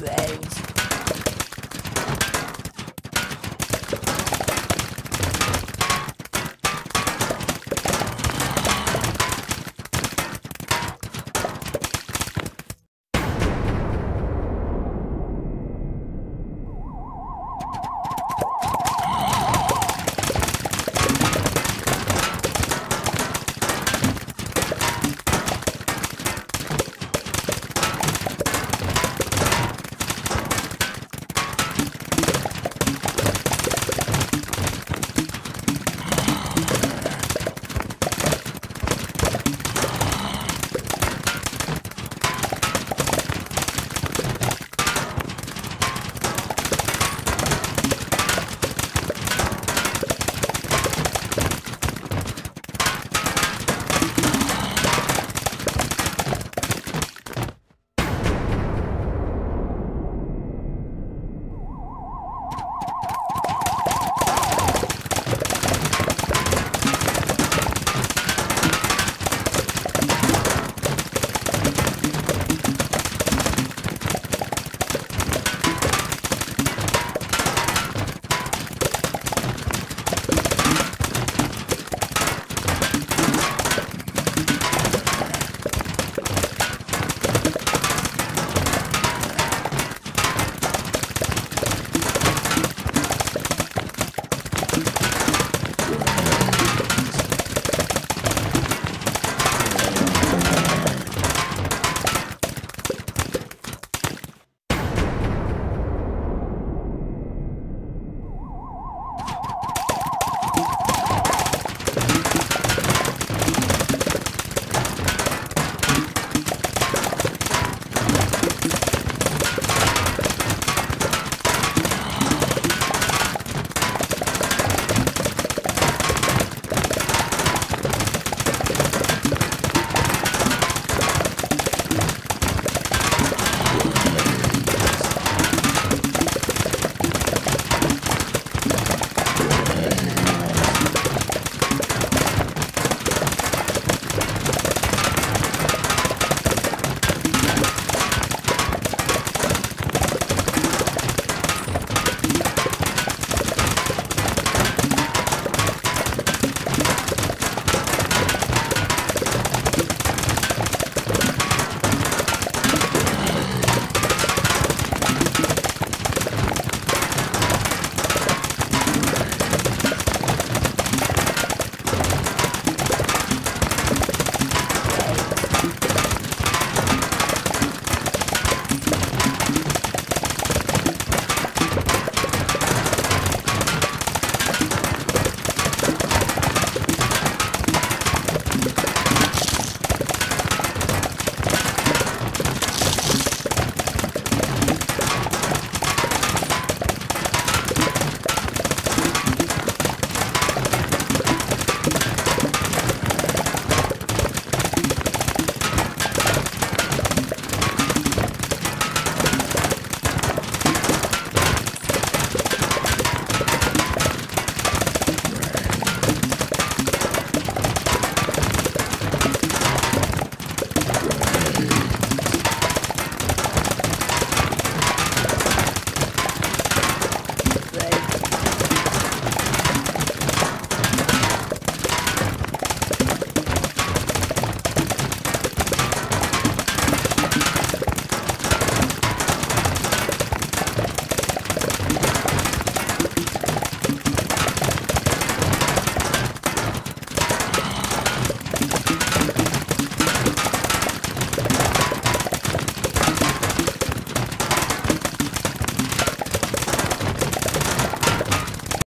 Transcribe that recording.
beds.